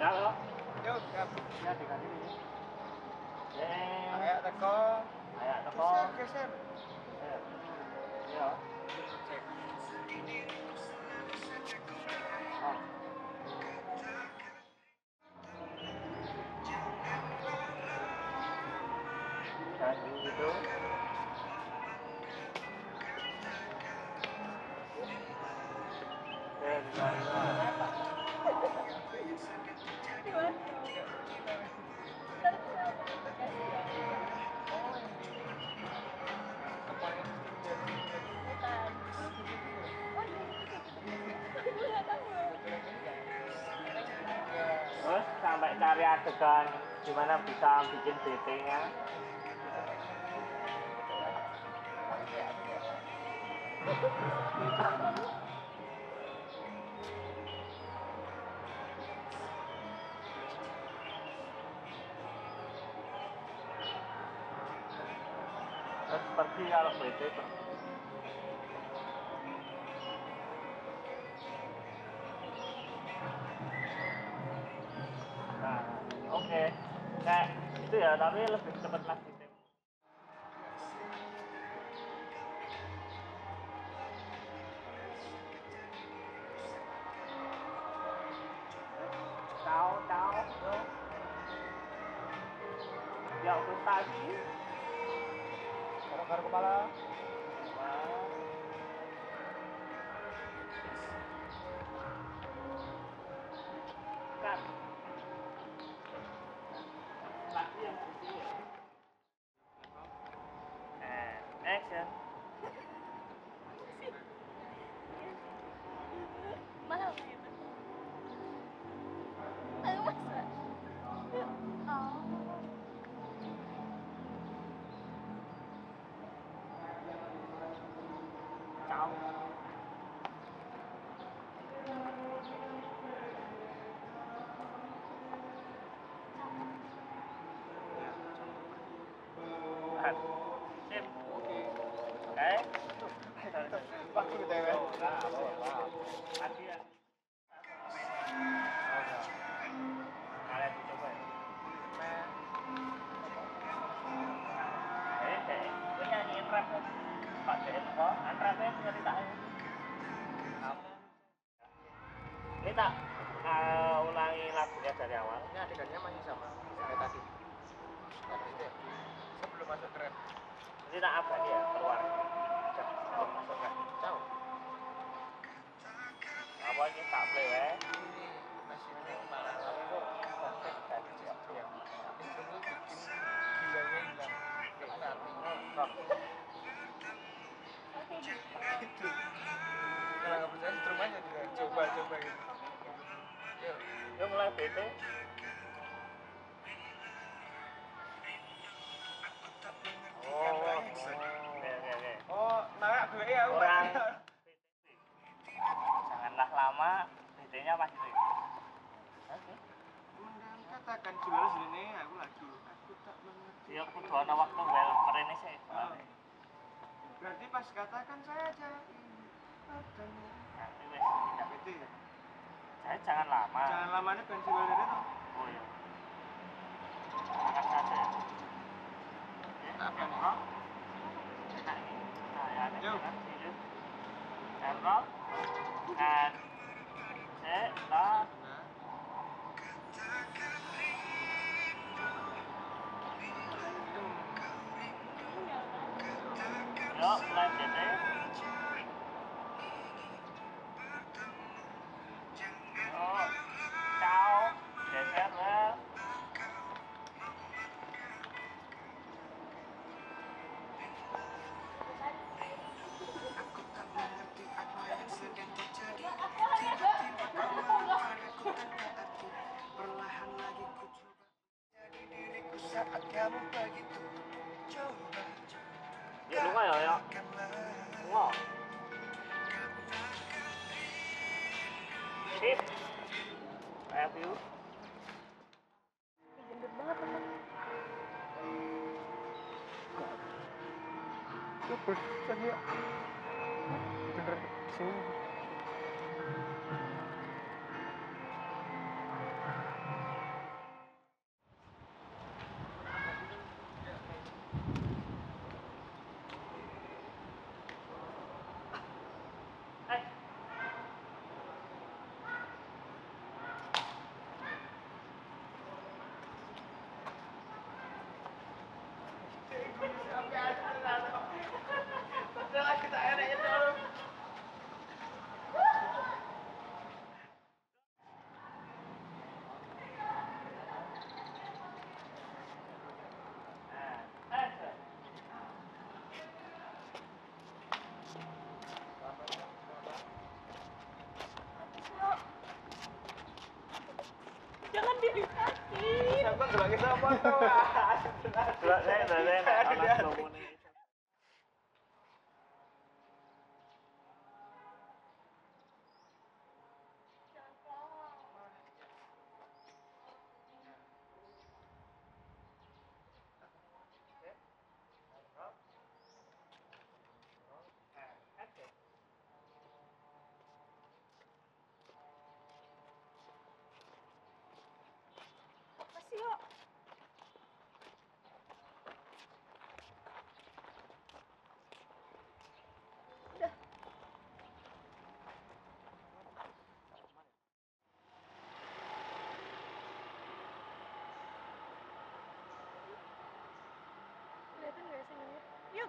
Ya lo. Yo, siap. Ya ini. Eh, teko. ayo teko. Geser, geser. Cari adegan gimana bisa bikin BT-nya. Seperti kalau BT Itu ya, tapi lebih cepat lagi. Kok. Kok jadi kok? Kan rapnya nyeritain. Ini uh, ulangi lagunya dari awal. Ini adegannya masih sama kayak tadi. Tadi ya. Sebelum masuk trap. Ini tak apa dia keluar. Sebelum masuk kan. Ciao. Apa ini tak play ya? Ini masih malah apa itu? Tadi ya. Bikin gilanya hilang. Artinya. Kalau nggak percaya instrumennya juga coba-coba gitu. Yuk. Mulai BT. BT-nya pasti. Oke. Katakan jual sini aku lagi. Aku tak mengerti. Ya kudu ana waktu wel merene sih. Ah. Berarti pas katakan saya aja. Adanya. Nanti wis tidak. Gitu ya. Saya jangan lama. Jangan lamanya ben jual ini tuh. Oh iya. Angkat saja. Ya, Apa nih? Enak ini. Nah, ya, ada Yuk. jalan, hidup. And roll. And set, lah. Nah, Yuk, mulai 不是三弟这个收下吧 sebagai siapa tuh?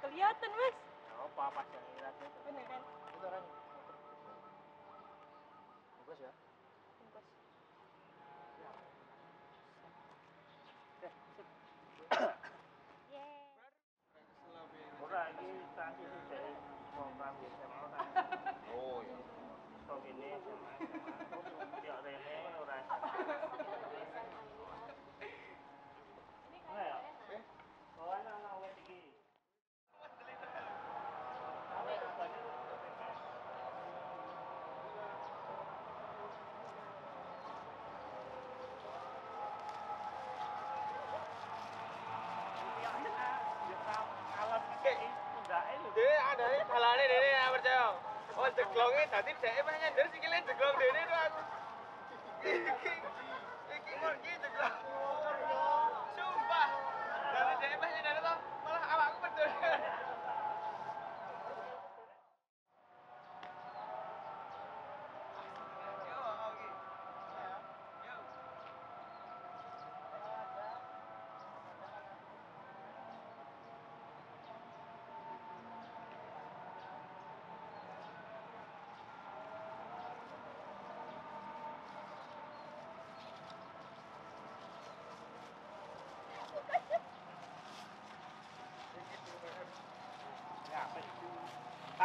kelihatan mas. Nggak apa pas yang lihat Beneran. kan? Itu kan bagus ya. oh jeglongnya tadi saya pengen nyender sikilnya jeglong deh ini tuh aku. Iki iki ngurgi jeglong sumpah. Dari saya pengen nyender tuh malah awakku betul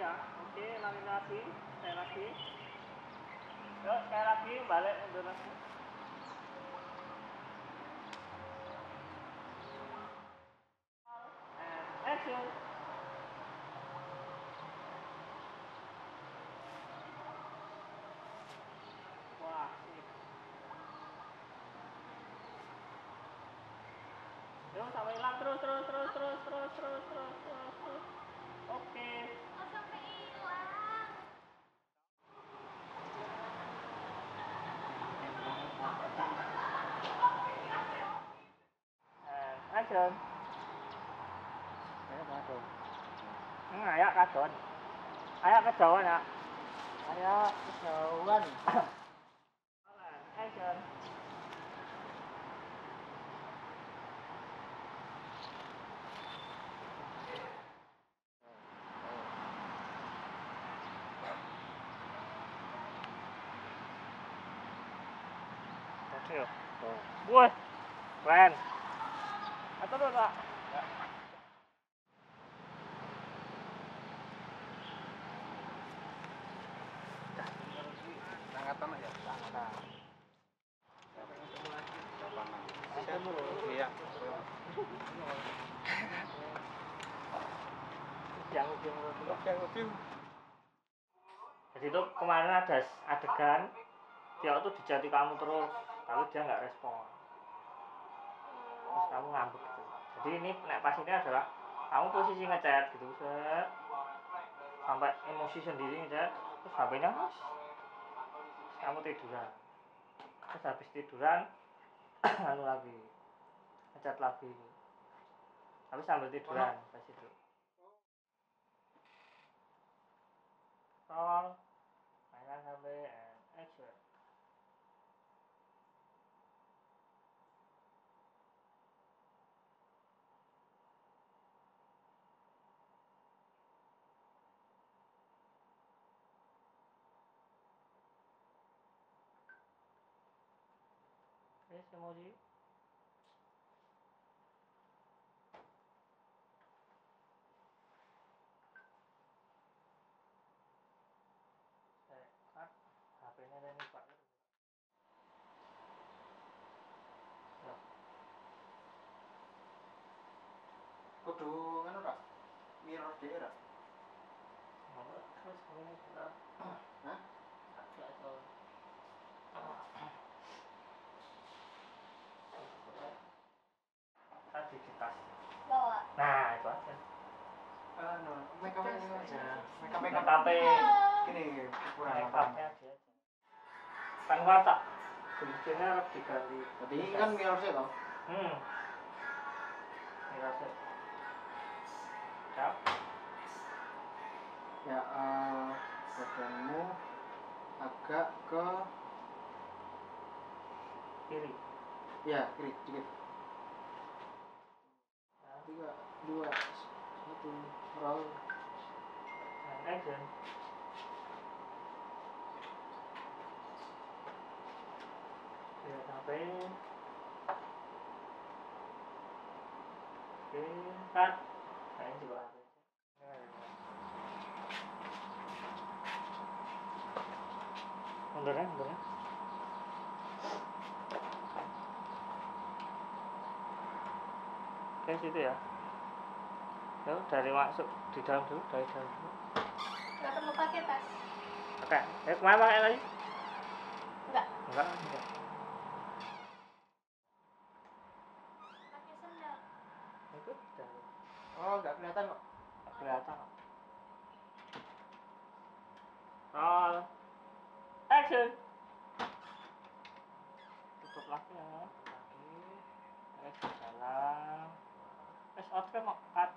ya. Oke lari lagi. Sekali lagi. Yuk sekali lagi balik mundur lagi. And action wah sip yuk sampai hilang. Terus terus terus terus terus terus terus terus terus. Oke trơn đấy là cá này á cá trơn ấy là cá trơn anh ấy là cá trơn đó anh cá trơn Ui, quen. Jadi itu kemarin ada adegan dia tuh dijati kamu terus, tapi dia nggak respon. Terus kamu ngambek gitu. Jadi ini pas ini adalah kamu posisi ngechat gitu, set. sampai emosi sendiri ngechat, terus HP-nya kamu tiduran. Terus habis tiduran, anu lagi, ngechat lagi. Tapi sambil tiduran pas solve financial and action. This emoji tape gini kurang ketatnya dia kan watak. Gelincirnya harus diganti. Jadi ini kan mirrorset loh hmm. Mirrorset ya ya uh, badanmu agak ke kiri. Ya kiri sedikit tiga dua satu roll action. Lihat sampai. Oke, cut. Juga HP. Mundur ya, mundur ya. Oke, situ ya. Yuk, dari masuk di dalam dulu, dari dalam dulu. Oke, eh pakai tadi? Enggak. Enggak, enggak. Pakai sendal. Itu Oh, nggak kelihatan kok. nggak kelihatan. Roll. Action. Tutup lagi ya. Lagi. Terus dalam. Wes outfit mau cut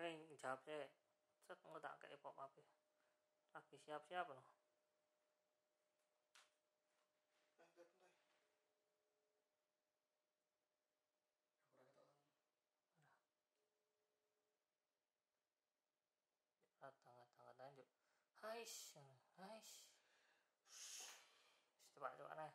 Hei, jawab sih. Set nggak tak kayak pop up Lagi siap-siap loh. Datang, datang, datang, yuk. Hais, hais. Coba, coba nah.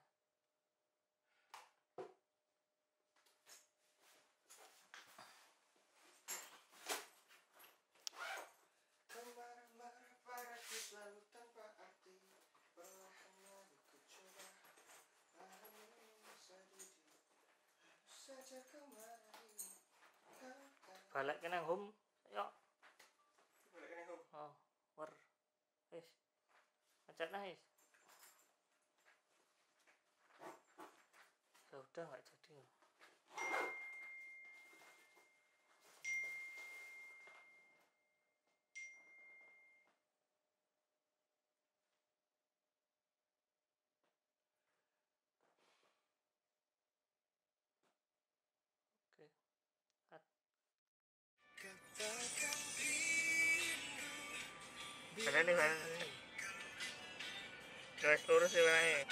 Kau marah-marah padaku selalu tanpa arti Perlahan lalu ku coba Alami sedih Harus saja kau marahi Kata Balik ke nang home. Yuk. Balik ke home Oh, wer. Wis. Macet nah, wis. Ya udah nggak jadi. Oke. Cut. Katakan rindu Mana nih, mana nih? Lurus ya, mana?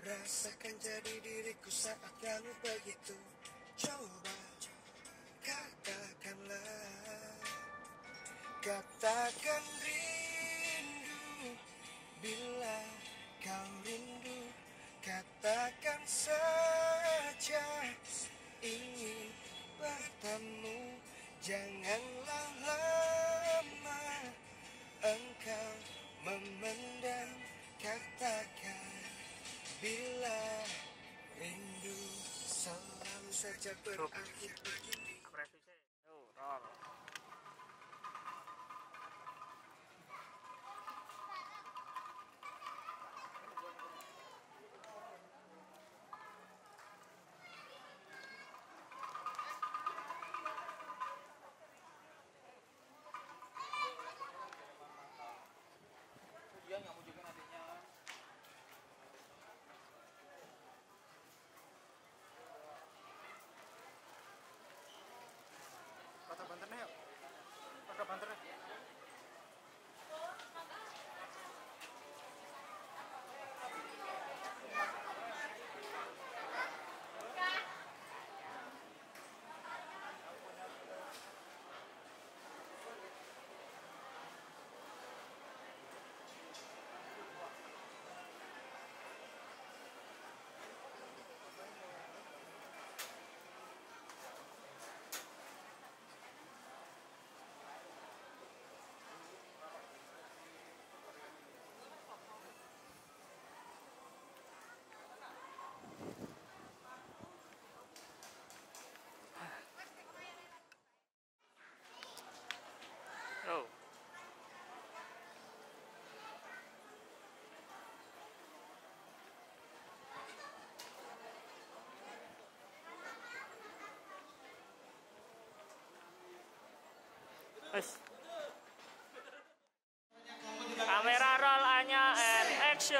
Rasakan jadi diriku saat kamu begitu Coba katakanlah Katakan rindu Bila kau rindu Katakan saja selalu saja berakhir begini Apresi sih. Yo, roll. Dia nggak mau juga adiknya. Kota banternya yuk. Kota banternya. Yo. Wes. Kamera roll Anya and action.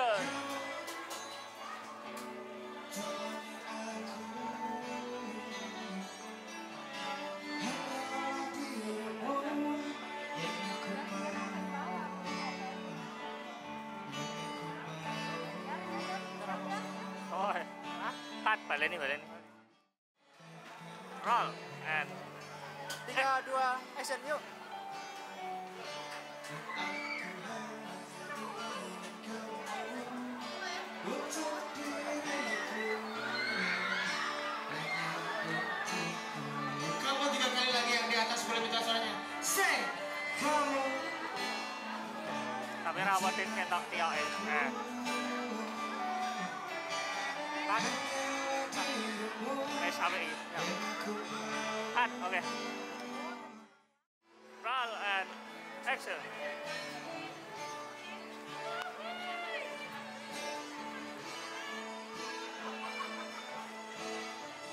Oh, cut balik nih balik nih. Roll and Tiga dua action yuk. Kamera watin ketok tiok eh. Cut. Eh, sampai. Ya. Cut, oke. Action.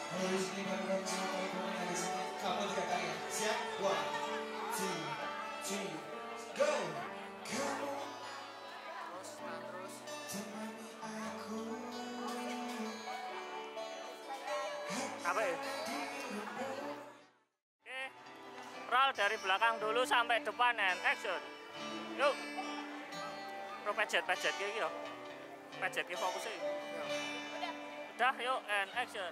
Halo di sini Kamu Siap One Two Three Go dari belakang dulu sampai depan and action. Yuk. Bro pejet pejet kayak gitu. Pejet ki fokusnya. Yuk. Udah yuk and action.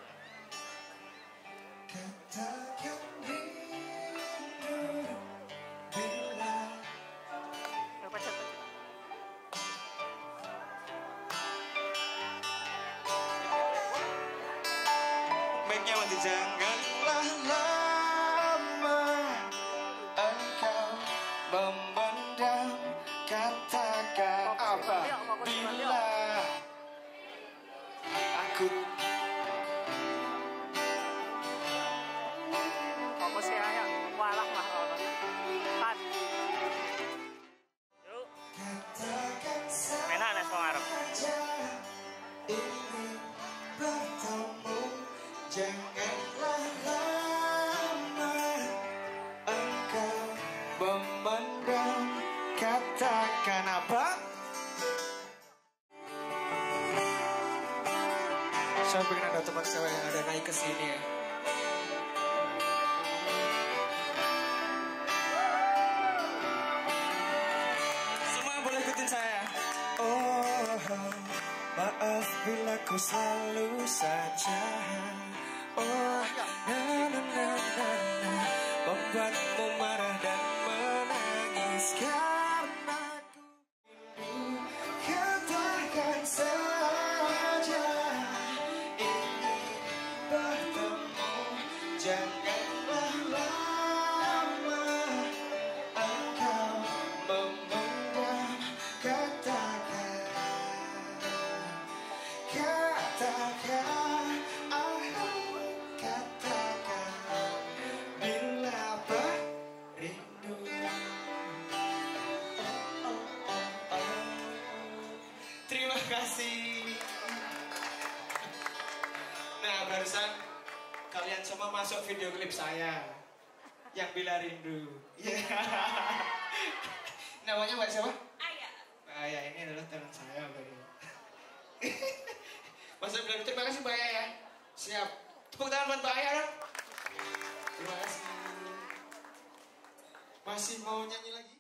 Yuk pejet pejet. Baiknya janganlah lama Saya pengen ada teman saya yang ada naik ke sini ya. Semua boleh ikutin saya. Oh, maaf bila ku selalu saja. Oh, kalian semua masuk video klip saya yang bila rindu Iya. namanya mbak siapa Ayah. Mbak Aya ini adalah teman saya Mbak Aya. Mas Abdul, terima kasih Mbak Aya ya. Siap. Tepuk tangan buat Mbak Aya dong. Terima kasih. Masih mau nyanyi lagi?